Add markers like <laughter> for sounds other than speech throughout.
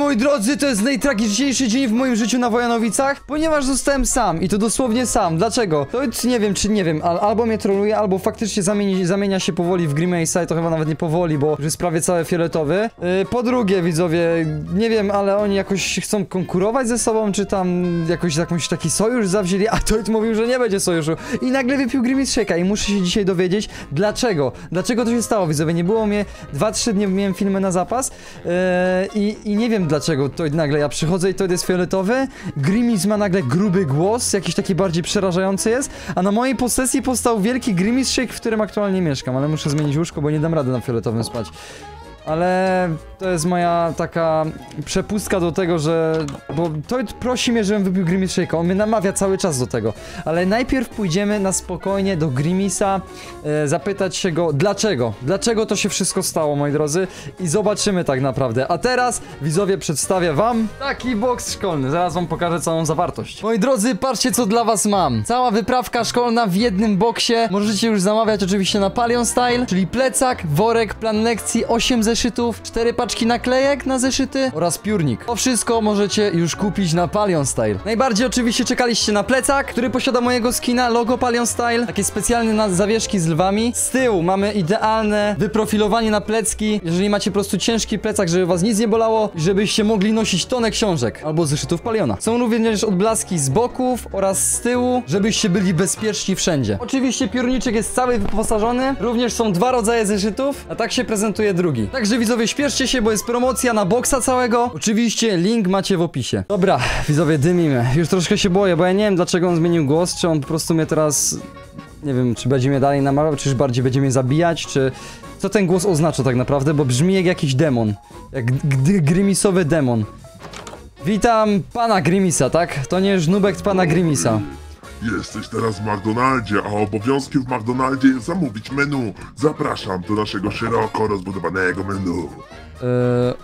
moi drodzy, to jest najtragiczniejszy dzień w moim życiu na Wojanowicach, ponieważ zostałem sam i to dosłownie sam. Dlaczego? To nie wiem, czy nie wiem, al, albo mnie troluje, albo faktycznie zamieni, zamienia się powoli w Grimace'a i to chyba nawet nie powoli, bo już jest prawie cały fioletowy. Yy, po drugie, widzowie, nie wiem, ale oni jakoś chcą konkurować ze sobą, czy tam jakoś jakąś taki sojusz zawzięli, a Toid mówił, że nie będzie sojuszu. I nagle wypił Grimace Shake'a i muszę się dzisiaj dowiedzieć, dlaczego. Dlaczego to się stało, widzowie? Nie było mnie 2-3 dni, miałem filmy na zapas yy, i, i nie wiem dlaczego Toid nagle, ja przychodzę i Toid jest fioletowy, Grimace ma nagle gruby głos, jakiś taki bardziej przerażający jest, a na mojej posesji powstał wielki Grimace Shake, w którym aktualnie mieszkam, ale muszę zmienić łóżko, bo nie dam rady na fioletowym spać. Ale to jest moja taka przepustka do tego, że... Bo to prosi mnie, żebym wypił Grimace Shake'a, on mnie namawia cały czas do tego. Ale najpierw pójdziemy na spokojnie do Grimisa, e, zapytać się go dlaczego. Dlaczego to się wszystko stało, moi drodzy. I zobaczymy tak naprawdę. A teraz, widzowie, przedstawię wam taki boks szkolny. Zaraz wam pokażę całą zawartość. Moi drodzy, patrzcie co dla was mam. Cała wyprawka szkolna w jednym boksie. Możecie już zamawiać oczywiście na Palion Style, czyli plecak, worek, plan lekcji, 8 zeszytów, 4 paczki naklejek na zeszyty oraz piórnik. To wszystko możecie już kupić na Palion Style. Najbardziej oczywiście czekaliście na plecak, który posiada mojego skina, logo Palion Style, takie specjalne na zawieszki z lwami. Z tyłu mamy idealne wyprofilowanie na plecki, jeżeli macie po prostu ciężki plecak, żeby was nic nie bolało i żebyście mogli nosić tonę książek albo zeszytów Paliona. Są również odblaski z boków oraz z tyłu, żebyście byli bezpieczni wszędzie. Oczywiście piórniczek jest cały wyposażony, również są dwa rodzaje zeszytów, a tak się prezentuje drugi. Także widzowie, śpieszcie się, bo jest promocja na boksa całego. Oczywiście link macie w opisie. Dobra, widzowie, dymimy. Już troszkę się boję, bo ja nie wiem dlaczego on zmienił głos, czy on po prostu mnie teraz... Nie wiem, czy będzie mnie dalej namawiał, czy już bardziej będzie mnie zabijać, czy... Co ten głos oznacza tak naprawdę, bo brzmi jak jakiś demon. Jak grymisowy demon. Witam pana Grimisa, tak? To nie żnubek pana Grimisa. Jesteś teraz w McDonaldzie, a obowiązkiem w McDonaldzie jest zamówić menu. Zapraszam do naszego szeroko rozbudowanego menu. Eee,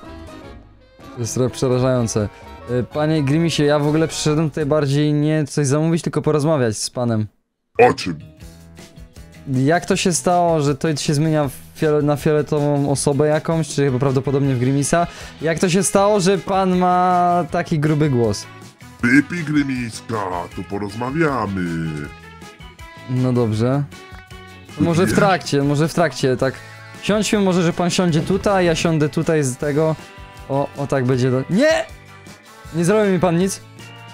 to jest trochę przerażające. Eee, Panie Grimisie, ja w ogóle przyszedłem tutaj bardziej nie coś zamówić, tylko porozmawiać z panem. O czym? Jak to się stało, że to się zmienia fiole, na fioletową osobę jakąś, czy chyba prawdopodobnie w Grimisa? Jak to się stało, że pan ma taki gruby głos? Wypij Grymiska, tu porozmawiamy. No dobrze. Może w trakcie, może w trakcie, tak. Siądźmy, może, że pan siądzie tutaj, ja siądę tutaj z tego. O, o tak będzie. Do... Nie! Nie zrobi mi pan nic?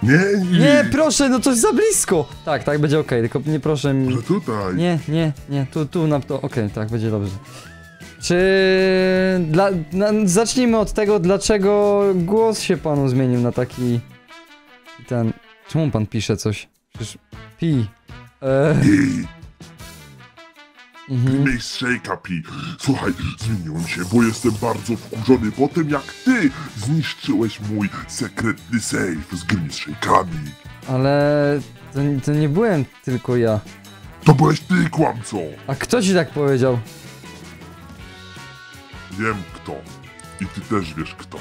Nie, Nie, proszę, no to jest za blisko! Tak, tak, będzie okej, tylko nie proszę mi... Może tutaj. Nie, nie, nie, tu, tu, na to, okej, tak, będzie dobrze. Czy... Dla, na, zacznijmy od tego, dlaczego głos się panu zmienił na taki... Ten... Czemu pan pisze coś? Przecież... Pi... E, Ej, mhm. Shake'a pi. Słuchaj, zmieniłem się, bo jestem bardzo wkurzony po tym, jak ty zniszczyłeś mój sekretny safe z Grymiś Shake'ami. Ale... To, to nie byłem tylko ja. To byłeś ty, kłamco. A kto ci tak powiedział? Wiem kto. I ty też wiesz kto.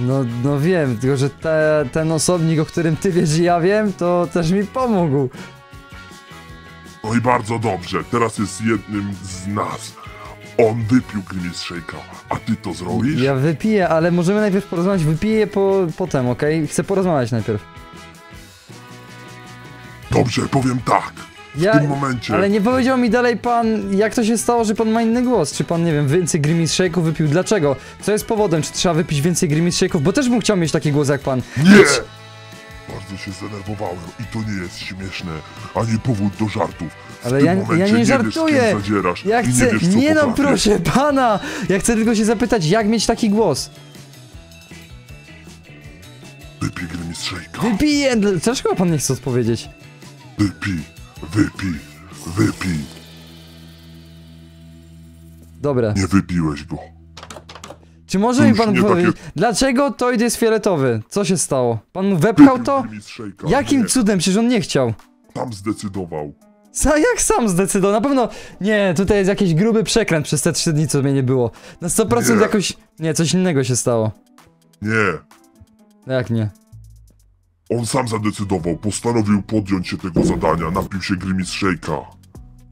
No, no wiem, tylko że te, ten osobnik, o którym ty wiesz i ja wiem, to też mi pomógł. No i bardzo dobrze, teraz jest jednym z nas. On wypił Grimace Shake'a, a ty to zrobisz? Ja wypiję, ale możemy najpierw porozmawiać, wypiję po, potem, okej? Chcę porozmawiać najpierw. Dobrze, powiem tak. W Ja, tym momencie ale nie powiedział mi dalej pan, jak to się stało, że pan ma inny głos. Czy pan, nie wiem, więcej Grimace Shake'ów wypił? Dlaczego? Co jest powodem? Czy trzeba wypić więcej Grimace Shake'ów? Bo też bym chciał mieć taki głos jak pan. nie! Bardzo się zdenerwowałem i to nie jest śmieszne, ani powód do żartów. Ale ja, ja nie Wiesz, żartuję! z kim zadzierasz Ja chcę. nie, wiesz, Nie no, proszę pana! Ja chcę tylko się zapytać, jak mieć taki głos. Wypij Shake'a. Wypiję! Dl- Dlaczego pan nie chce odpowiedzieć? Wypij, wypij, wypij. Dobra. Nie wypiłeś go. Czy może mi pan powiedzieć, takie- dlaczego Toid jest fioletowy? Co się stało? Pan mu wepchał Wypił to? Jakim Nie, cudem? Przecież on nie chciał. Sam zdecydował. Sa, jak sam zdecydował? Na pewno. Nie, tutaj jest jakiś gruby przekręt przez te trzy dni, co mnie nie było. Na 100% Nie. jakoś. Nie, coś innego się stało. Nie, Jak nie? On sam zadecydował, postanowił podjąć się tego zadania, napił się Grimace Shake'a.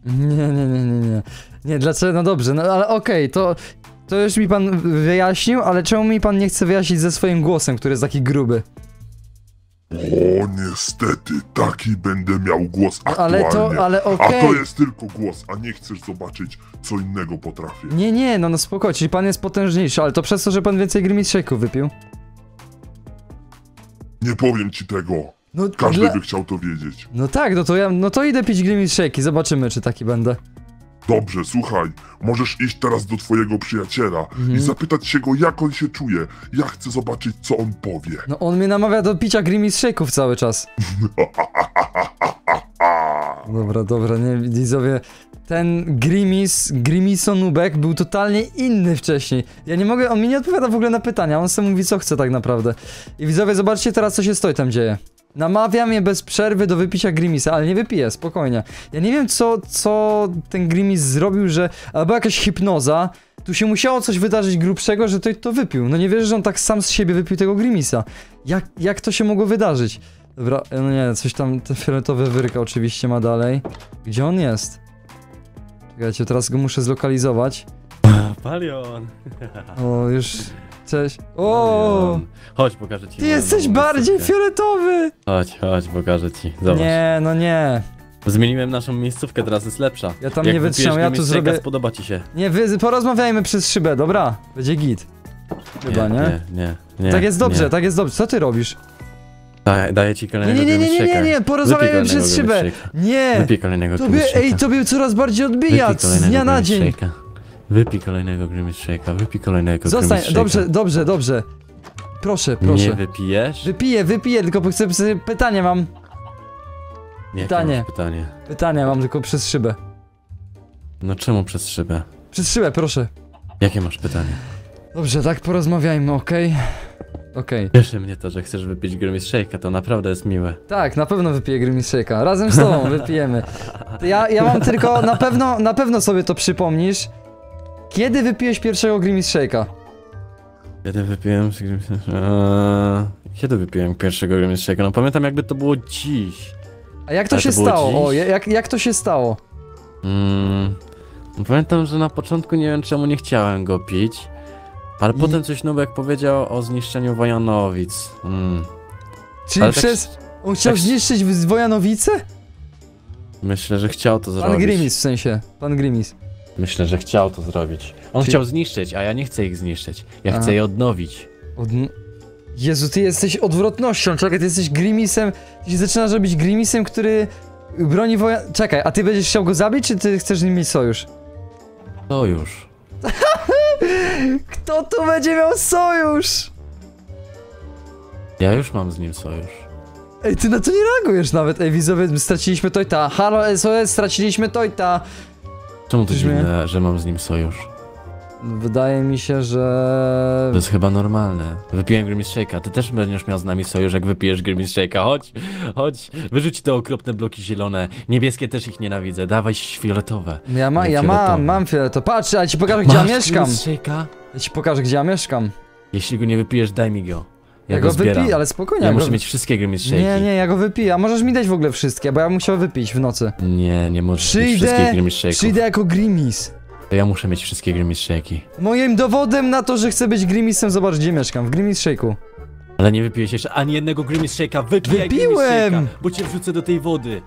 Nie, nie, nie, nie, nie. Nie, dlaczego? No dobrze, no ale okej, to. to już mi pan wyjaśnił, ale czemu mi pan nie chce wyjaśnić ze swoim głosem, który jest taki gruby? O, niestety, taki będę miał głos Ale aktualnie. to, ale A okej. to jest tylko głos, a nie chcesz zobaczyć, co innego potrafię. Nie, nie, no no spoko, czyli pan jest potężniejszy, ale to przez to, że pan więcej Grimace Shake'ów wypił? Nie powiem ci tego. No, Każdy dla- by chciał to wiedzieć. no tak, no to ja, no to idę pić Shake'i, zobaczymy, czy taki będę. Dobrze, słuchaj, możesz iść teraz do twojego przyjaciela Mhm. i zapytać się go, jak on się czuje. Ja chcę zobaczyć, co on powie. No on mnie namawia do picia Grimace Shake'ów cały czas. <laughs> Dobra, dobra, nie, widzowie. Ten Grimis, Grimiso Nubek był totalnie inny wcześniej. Ja nie mogę, on mi nie odpowiada w ogóle na pytania, on sobie mówi co chce tak naprawdę. I widzowie, zobaczcie teraz co się stoi tam dzieje. Namawia mnie bez przerwy do wypicia Grimisa, ale nie wypiję, spokojnie. Ja nie wiem co, co ten Grimis zrobił, że... Albo jakaś hipnoza. Tu się musiało coś wydarzyć grubszego, że to, to wypił. No nie wierzę, że on tak sam z siebie wypił tego Grimisa. Jak, jak to się mogło wydarzyć? Dobra, no nie, coś tam, te fioletowe wyrka oczywiście ma dalej. Gdzie on jest? Czekajcie, teraz go muszę zlokalizować. Palion! O, już... Cześć. O! Chodź, pokażę ci. Ty jesteś bardziej fioletowy! Chodź, chodź, pokażę ci. Zobacz. Nie, no nie. Zmieniłem naszą miejscówkę, teraz jest lepsza. Ja tam Jak nie wytrzymam, ja tu zrobię- spodoba ci się. Nie, wy, porozmawiajmy przez szybę, dobra? Będzie git. Chyba, nie? Nie, nie, nie. tak jest dobrze, nie. tak jest dobrze. Co ty robisz? Da, daję ci kolejnego nie, nie, nie, nie, nie, nie, porozmawiajmy przez szybę. Nie! Wypij kolejnego Tobie, ej, tobie coraz bardziej odbija z dnia na dzień. Wypij kolejnego Grimace Shake'a, wypij kolejnego Zostań, dobrze, dobrze, dobrze. Proszę, Nie proszę. wypijesz? Wypiję, wypiję, tylko chcę, chcę pytanie mam. Jakie pytanie. masz pytanie. Pytanie mam tylko przez szybę. No czemu przez szybę? Przez szybę, proszę. Jakie masz pytanie? Dobrze, tak porozmawiajmy, okej? Okej. Cieszy mnie to, że chcesz wypić Grimace Shake'a, to naprawdę jest miłe. Tak, na pewno wypiję Grimace Shake'a. Razem z tobą <laughs> wypijemy. Ja, ja mam tylko, na pewno, na pewno sobie to przypomnisz. Kiedy wypijesz pierwszego Grimace Shake'a? Kiedy wypiłem z Grimace Eee, Kiedy wypiłem pierwszego Grimace Shake'a? No pamiętam jakby to było dziś. A jak to Ale się to stało? O, jak, jak to się stało? Mm, no pamiętam, że na początku nie wiem czemu nie chciałem go pić. Ale I- potem coś Nubek powiedział o zniszczeniu Wojanowic. Mm. Czyli Ale tak przez... On chciał tak- zniszczyć Wojanowice? Myślę, że chciał to Pan zrobić. Grimis w sensie. Pan Grimis. Myślę, że chciał to zrobić. On Czyli- chciał zniszczyć, a ja nie chcę ich zniszczyć. Ja Aha. chcę je odnowić. Od... Jezu, ty jesteś odwrotnością. Czekaj, ty jesteś Grimisem. Ty się zaczynasz robić Grimisem, który broni woja... Czekaj, a ty będziesz chciał go zabić, czy ty chcesz z nim mieć sojusz? To już. <laughs> Kto tu będzie miał sojusz? Ja już mam z nim sojusz. Ej, ty na to nie reagujesz nawet. Ej, widzowie, straciliśmy Tojta. Halo, SOS, straciliśmy Tojta. Czemu to dziwne, że mam z nim sojusz? Wydaje mi się, że... To jest chyba normalne. Wypiłem Grimace Shake'a, ty też będziesz miał z nami sojusz, jak wypijesz Grimace Shake'a. Chodź, chodź, wyrzuć te okropne bloki zielone. Niebieskie też ich nienawidzę, dawaj fioletowe. Ja, ma, ja mam, mam to. Patrz, ja ci pokażę, gdzie ja Masz mieszkam. Grimace Shake'a? Ja ci pokażę, gdzie ja mieszkam. Jeśli go nie wypijesz, daj mi go. Ja, Ja, go, go zbieram. wypiję, ale spokojnie. Ja go... muszę mieć wszystkie Grimace Shake'i. Nie, nie, ja go wypiję. A możesz mi dać w ogóle wszystkie, bo ja musiał wypić w nocy. Nie, nie możesz mieć Przyjdę, wszystkich Grimace Shake'ów. przyjdę jako Grimis. To ja muszę mieć wszystkie Grimace Shake'i. Moim dowodem na to, że chcę być Grimisem, zobacz gdzie mieszkam. W Grimis Shake'u. Ale nie wypijesz jeszcze ani jednego Grimace Shake'a. Wypijaj Wypiłem! Grimace Shake'a, bo cię wrzucę do tej wody.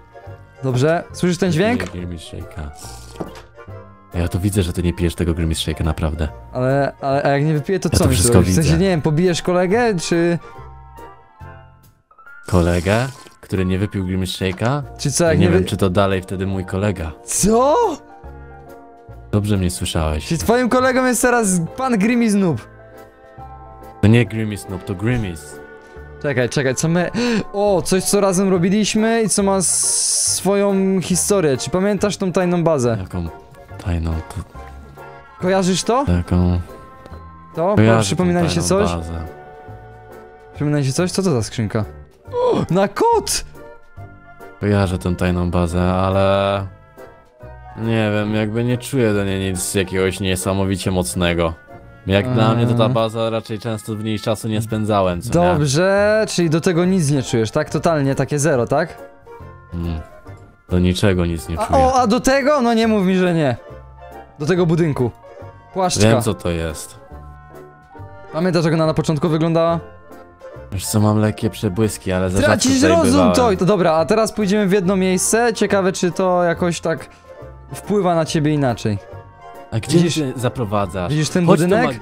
Dobrze? Słyszysz ten dźwięk? Grimace Shake'a. Ja to widzę, że ty nie pijesz tego Grimace Shake'a, naprawdę. Ale, ale a jak nie wypiję, to Ja co to mi wszystko zrobisz? W sensie, nie wiem, pobijesz kolegę, czy... Kolegę, który nie wypił Grimace Shake'a? Czy co, Ja jak nie nie, wiem, wy... czy to dalej wtedy mój kolega. Co? Dobrze mnie słyszałeś. Czy twoim kolegą jest teraz pan Grimis Noob? To nie Grimace Noob, to Grimace. Czekaj, czekaj, co my... O, coś co razem robiliśmy i co ma swoją historię. Czy pamiętasz tą tajną bazę? Taką tajną, to, Kojarzysz to? taką... To? kojarzę Przypomina się coś? Bazę. Przypomina mi się coś? Co to za skrzynka? O, na kot! Kojarzę tę tajną bazę, ale... Nie wiem, jakby nie czuję do niej nic jakiegoś niesamowicie mocnego. Jak dla mnie to ta Eee. baza raczej często w niej czasu nie spędzałem, co nie? Dobrze, czyli do tego nic nie czujesz, tak? Totalnie takie zero, tak? Mm. Do niczego nic nie A, czuję. o, a do tego? No nie mów mi, że nie. Do tego budynku. Płaszczka. Wiem co to jest. Pamiętasz jak ona na początku wyglądała? Wiesz co, mam lekkie przebłyski, ale za Tracisz rozum, to, to dobra, a teraz pójdziemy w jedno miejsce. Ciekawe, czy to jakoś tak wpływa na ciebie inaczej. A gdzie Widzisz- ty zaprowadzasz? Widzisz ten Chodź budynek?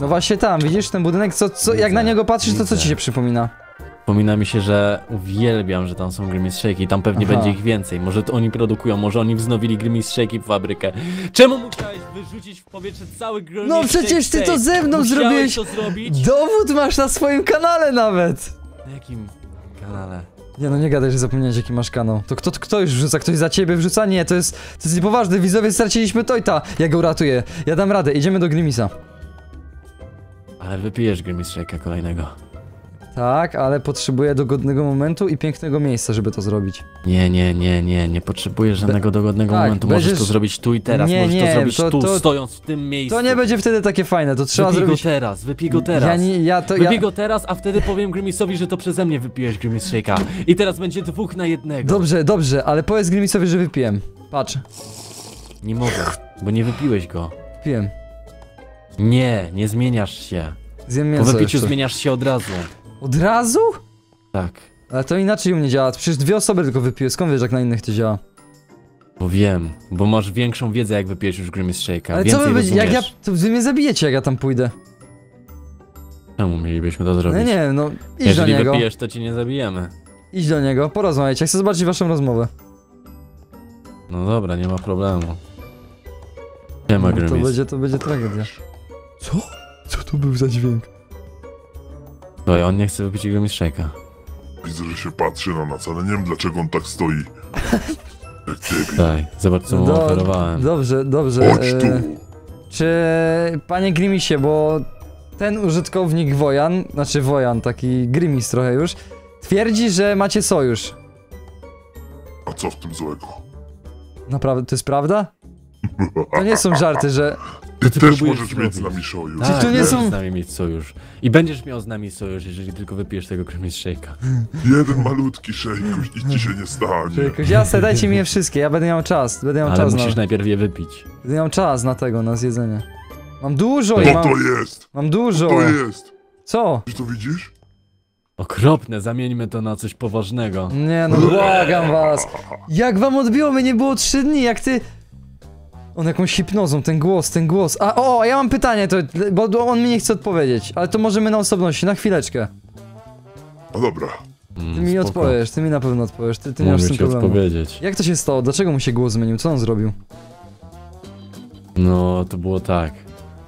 No właśnie tam, widzisz ten budynek? Co, co, jak Widzę, na niego patrzysz, to co ci widzę. się przypomina? Wspomina mi się, że uwielbiam, że tam są Grimace Shake i tam pewnie Aha. będzie ich więcej. Może to oni produkują, może oni wznowili Grimace Shake w fabrykę. Czemu musiałeś wyrzucić w powietrze cały Grimace No przecież ty to ze mną musiałeś zrobiłeś. to zrobić? Dowód masz na swoim kanale nawet! Na jakim kanale? Nie no, nie gadaj, że zapomniałeś jaki masz kanał. To kto, kto już wrzuca? Ktoś za ciebie wrzuca? Nie, to jest, to jest niepoważne. Widzowie, straciliśmy Tojta. Ja go uratuję. Ja dam radę, idziemy do Grimisa. Ale wypijesz Grimace Shake'a kolejnego. Tak, ale potrzebuję dogodnego momentu i pięknego miejsca, żeby to zrobić. Nie, nie, nie, nie, nie potrzebujesz żadnego dogodnego tak, momentu. Możesz będziesz- to zrobić tu i teraz, Nie, możesz nie, to zrobić to- tu, to- stojąc w tym miejscu. To nie będzie wtedy takie fajne, to trzeba Wypij zrobić... go teraz, wypij go teraz. Ja nie, ja to, ja... Wypij go teraz, a wtedy powiem Grimisowi, że to przeze mnie wypiłeś Grimace Shake'a. I teraz będzie dwóch na jednego. Dobrze, dobrze, ale powiedz Grimisowi, że wypiłem. Patrz, Nie mogę, bo nie wypiłeś go. piłem. Nie, nie zmieniasz się. Zjem Po mięso wypiciu jeszcze. zmieniasz się od razu. Od razu? Tak, Ale to inaczej u mnie działa, przecież dwie osoby tylko wypiły, skąd wiesz jak na innych to działa? bo wiem, bo masz większą wiedzę jak wypijesz już Grimace Shake'a. Ale co Więcej wy będzie, jak ja, rozumiesz. to wy mnie zabijecie jak ja tam pójdę. Czemu mielibyśmy to zrobić? No nie wiem, no idź Jeżeli do niego, wypijesz, to ci nie zabijemy. idź do niego, porozmawiajcie, chcę zobaczyć waszą rozmowę. No dobra, nie ma problemu. Nie ma No, to Grimace. będzie, to będzie tragedia. Co? Co to był za dźwięk? No on nie chce wypić Shake'a. Widzę, że się patrzy na nas, ale nie wiem dlaczego on tak stoi. <laughs> Daj, zobacz co mu Do- oferowałem. Dobrze, dobrze. Chodź tu. e, Czy panie Grimisie, bo ten użytkownik Wojan, znaczy Wojan, taki Grimis trochę już, twierdzi, że macie sojusz. A co w tym złego? Naprawdę, to jest prawda? To nie są żarty, że... Ty, ty też możesz mieć z zrobić? nami sojusz. Tak, to nie możesz są- z nami mieć sojusz. I będziesz miał z nami sojusz, jeżeli tylko wypijesz tego Grimace Shake'a. Jeden malutki szejkuś, nic ci się nie stanie. jakoś jasne, dajcie mi je wszystkie, ja będę miał czas, będę miał Ale czas musisz na... najpierw je wypić. Będę miał czas na tego, na zjedzenie. Mam dużo Co i mam... to jest? Mam dużo! To jest. Co? Czy to widzisz? Okropne, zamieńmy to na coś poważnego. Nie no, błagam was. Jak wam odbiło? Mnie nie było trzy dni, jak ty... On jakąś hipnozą, ten głos, ten głos. A o, ja mam pytanie, to, bo on mi nie chce odpowiedzieć, ale to możemy na osobności, na chwileczkę. No dobra. Mm, Ty mi spoko. odpowiesz, ty mi na pewno odpowiesz, ty, ty nie masz z tym problemu. odpowiedzieć. Jak to się stało? Dlaczego mu się głos zmienił? Co on zrobił? No, to było tak.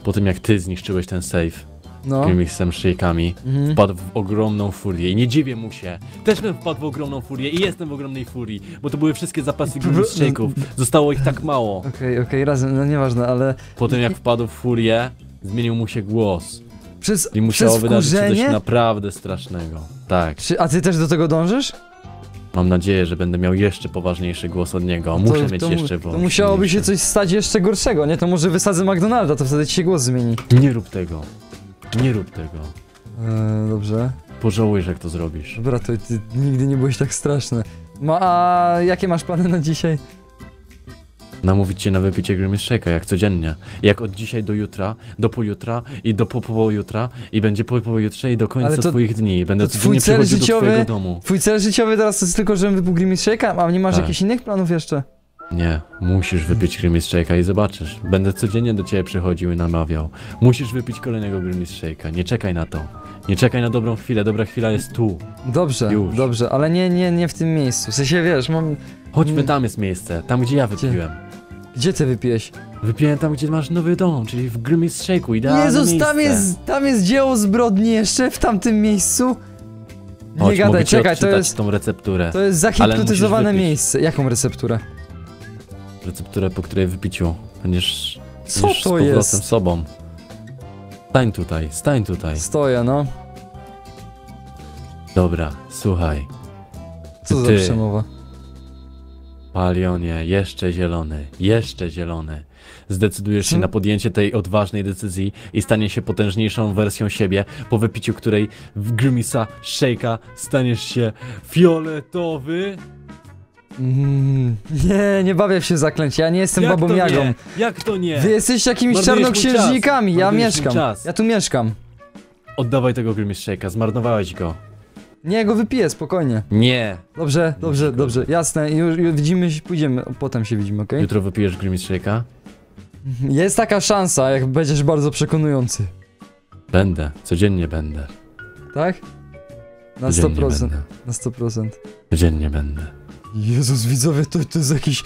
Po tym jak ty zniszczyłeś ten safe No. Grimixem Shake'ami, Mhm. wpadł w ogromną furię i nie dziwię mu się. Też bym wpadł w ogromną furię i jestem w ogromnej furii, bo to były wszystkie zapasy Grimmix Shake'ów. Zostało ich tak mało. <laughs> Okej, okej, razem, no nieważne, ale... Po tym jak wpadł w furię, zmienił mu się głos. Przez, I musiało przez wydarzyć się coś naprawdę strasznego. Tak. Czy, a ty też do tego dążysz? Mam nadzieję, że będę miał jeszcze poważniejszy głos od niego. Muszę to, mieć to, jeszcze To musiałoby się coś stać jeszcze gorszego, nie? To może wysadzę McDonalda, to wtedy ci się głos zmieni. Nie rób tego. Nie rób tego. Eee, dobrze. Pożałujesz, jak to zrobisz. Dobra, to ty nigdy nie byłeś tak straszny. Ma, a jakie masz plany na dzisiaj? Namówić cię na wypicie Grimace Shake'a, jak codziennie. Jak od dzisiaj do jutra, do pojutra i do po pojutra i będzie po pojutrze i do końca Ale to- twoich dni. Będę to twój codziennie cel przychodził do życiowy? twojego domu. Twój cel życiowy teraz to jest tylko, żebym wypuł Grimace Shake'a, a nie masz Tak. jakichś innych planów jeszcze? Nie, musisz wypić Grimace Shake'a i zobaczysz. Będę codziennie do ciebie przychodził i namawiał. Musisz wypić kolejnego Grimace Shake'a. Nie czekaj na to. Nie czekaj na dobrą chwilę. Dobra chwila jest tu. Dobrze, Już. dobrze, ale nie, nie, nie w tym miejscu. W sensie, wiesz, mam... Chodźmy Mm. tam jest miejsce. Tam, gdzie ja wypiłem. Gdzie ty wypiłeś? Wypiłem tam, gdzie masz nowy dom, czyli w Grimace Shake'u. Idealne Jezus, miejsce. tam jest, tam jest dzieło zbrodni jeszcze w tamtym miejscu? Nie Chodź, gadaj, mogę ci czekaj, to jest... tą recepturę. To jest zahipnotyzowane miejsce. Jaką recepturę? Recepturę, po której wypiciu będziesz, Co będziesz z to powrotem jest? sobą. Stań tutaj, stań tutaj. Stoję, no. Dobra, słuchaj. Co za Ty. przemowa? Palionie, jeszcze zielony, jeszcze zielony. Zdecydujesz się Co? na podjęcie tej odważnej decyzji i stanie się potężniejszą wersją siebie, po wypiciu której w Grimisa Shake'a staniesz się fioletowy. Mm, nie, nie bawię się w ja nie jestem Jak babą to Jagą. nie? Jak to nie? Wy jesteście jakimiś Marnujesz mój czarnoksiężnikami, ja Marnujesz mój mieszkam. czas. Ja tu mieszkam. Oddawaj tego Grimace Shake'a, zmarnowałeś go. Nie, go wypiję, spokojnie. Nie. Dobrze, dobrze, dobrze, jasne, już, już widzimy się, pójdziemy, potem się widzimy, okej? Jutro wypijesz Grimace Shake'a? Jest taka szansa, jak będziesz bardzo przekonujący, Będę, codziennie będę. tak? Na Codziennie 100%, będę. na 100%. Codziennie będę. Jezus, widzowie, to, to jest jakiś,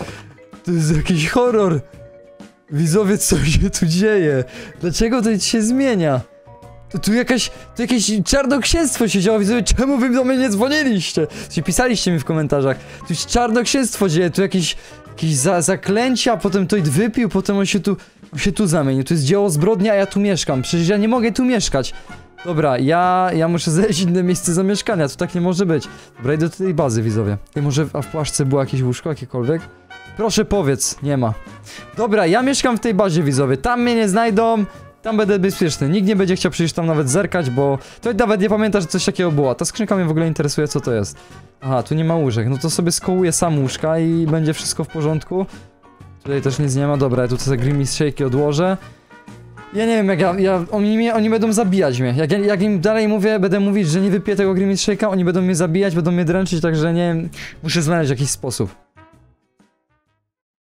to jest jakiś horror. Widzowie, co się tu dzieje? Dlaczego to się zmienia? To tu jakaś, tu jakieś czarnoksięstwo się działo, widzowie, czemu wy do mnie nie dzwoniliście? Czy pisaliście mi w komentarzach. Tu się czarnoksięstwo dzieje, tu jakieś, jakieś za, zaklęcia, potem to wypił, potem on się tu, on się tu zamienił. To jest dzieło zbrodni, a ja tu mieszkam. Przecież ja nie mogę tu mieszkać. Dobra, ja, ja muszę znaleźć inne miejsce zamieszkania, to tak nie może być. Dobra, idę do tej bazy, widzowie. I może w- a w płaszce było jakieś łóżko, jakiekolwiek? Proszę powiedz, nie ma. Dobra, ja mieszkam w tej bazie, widzowie. Tam mnie nie znajdą, tam będę bezpieczny. Nikt nie będzie chciał przyjść tam nawet zerkać, bo... To nawet nie pamięta, że coś takiego było. Ta skrzynka mnie w ogóle interesuje, co to jest. Aha, tu nie ma łóżek. No to sobie skołuję sam łóżka i będzie wszystko w porządku. Tutaj też nic nie ma. Dobra, ja tutaj te Grimace Shake'i odłożę. Ja nie wiem, jak ja, ja oni, mnie, oni będą zabijać mnie. Jak, ja- jak im dalej mówię, będę mówić, że nie wypiję tego Grimace Shake'a, oni będą mnie zabijać, będą mnie dręczyć, także nie wiem, muszę znaleźć jakiś sposób.